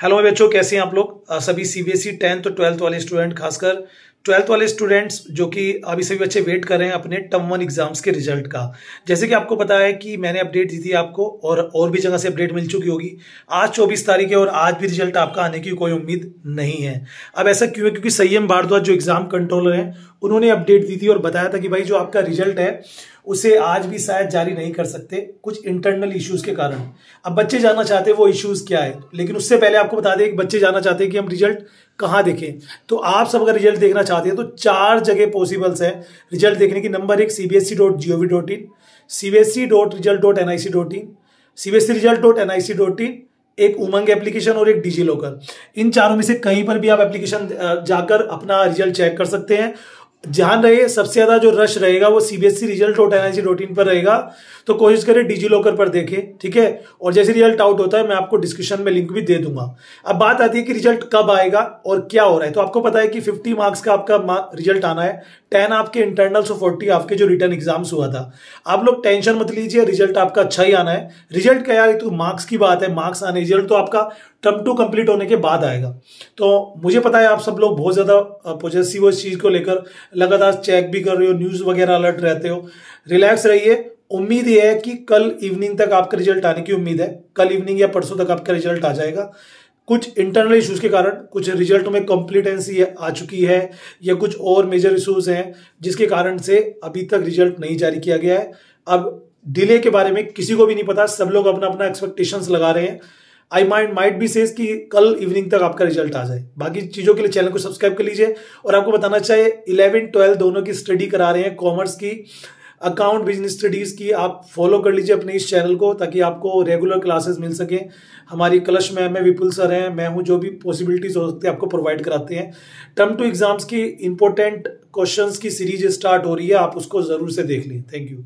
Hello बच्चों कैसे हैं आप लोग? सभी सीबीएसई टेंथ और ट्वेल्थ वाले स्टूडेंट खासकर ट्वेल्थ वाले स्टूडेंट्स जो कि अभी सभी बच्चे वेट कर रहे हैं अपने टर्म वन एग्ज़ाम्स के रिज़ल्ट का। जैसे कि आपको पता है कि मैंने अपडेट दी थी आपको और और भी जगह से अपडेट मिल चुकी होगी। आज चौबीस तारीख है और आज भी रिज़ल्ट आपका आने की कोई उम्मीद नहीं है। अब ऐसा क्यों है? क्योंकि संयम भारद्वाज जो एग्ज़ाम कंट्रोलर हैं, उन्होंने अपडेट दी थी और बताया था कि भाई जो आपका रिज़ल्ट है, उसे आज भी शायद जारी नहीं कर सकते कुछ इंटरनल इश्यूज़ के कारण। अब बच्चे जानना चाहते हैं वो इश्यूज़ क्या है, लेकिन उससे पहले आपको बता दें कि बच्चे जानना चाहते हैं कि हम रिज़ल्ट कहाँ देखें? तो आप सब अगर रिज़ल्ट देखना चाहते हैं तो चार जगह पॉसिबल्स है। रिज़ल्ट देखने की नंबर एक C B S C dot G O V dot in C B S C dot result dot N I C dot in C B S C result dot N I C dot in एक Umang application और एक digi locker इन चारों में से कहीं पर भी आप एप्लीकेशन जाकर अपना रिज़ल्ट चेक कर सकते हैं। ध्यान रहे, सबसे ज़्यादा जो रश रहेगा वो CBSE result dot NIC dot in पर रहेगा। तो कोशिश करें डिजी लॉकर पर देखें, ठीक है? और जैसे रिज़ल्ट आउट होता है, मैं आपको डिस्क्रिप्शन में लिंक भी दे दूँगा। अब बात आती है कि रिज़ल्ट कब आएगा और क्या हो रहा है। तो आपको पता है कि 50 मार्क्स का आपका रिज़ल्ट आना है। टेन आपके इंटरनल्स और फोर्टी आपके जो रिटर्न एग्ज़ाम्स हुआ था। आप लोग टेंशन मत लीजिए रिज़ल्ट आपका अच्छा ही आना है। रिज़ल्ट क्या यार तो मार्क्स की बात है। मार्क्स आने रिज़ल्ट तो आपका टर्म टू कंप्लीट होने के बाद आएगा। तो मुझे पता है आप सब लोग बहुत ज़्यादा पॉजिटिव हो इस चीज़ को लेकर। लगातार चेक भी कर रहे हो न्यूज़ वगैरह अलर्ट रहते हो। रिलैक्स रहिए। उम्मीद यह है कि कल इवनिंग तक आपका रिज़ल्ट आने की उम्मीद है। कल इवनिंग या परसों तक आपका रिज़ल्ट आ जाएगा। कुछ इंटरनल इश्यूज़ के कारण, कुछ रिज़ल्ट में कॉम्प्लीटेंसी आ चुकी है, या कुछ और मेजर इश्यूज़ हैं, जिसके कारण से अभी तक रिज़ल्ट नहीं जारी किया गया है। अब डिले के बारे में किसी को भी नहीं पता। सब लोग अपना अपना एक्सपेक्टेशंस लगा रहे हैं। आई माइंड माइट बी सेज कि कल इवनिंग तक आपका रिज़ल्ट आ जाए। बाकी चीज़ों के लिए चैनल को सब्सक्राइब कर लीजिए। और आपको बताना चाहिए इलेवन ट्वेल्व दोनों की स्टडी करा रहे हैं कॉमर्स की अकाउंट बिज़नेस स्टडीज़ की, आप फॉलो कर लीजिए अपने इस चैनल को ताकि आपको रेगुलर क्लासेस मिल सके। हमारी कलश मैम में विपुल सर हैं, मैं हूँ, जो भी पॉसिबिलिटीज हो सकती है आपको प्रोवाइड कराते हैं। टर्म टू एग्ज़ाम्स की इंपॉर्टेंट क्वेश्चंस की सीरीज़ स्टार्ट हो रही है, आप उसको ज़रूर से देख लें। Thank you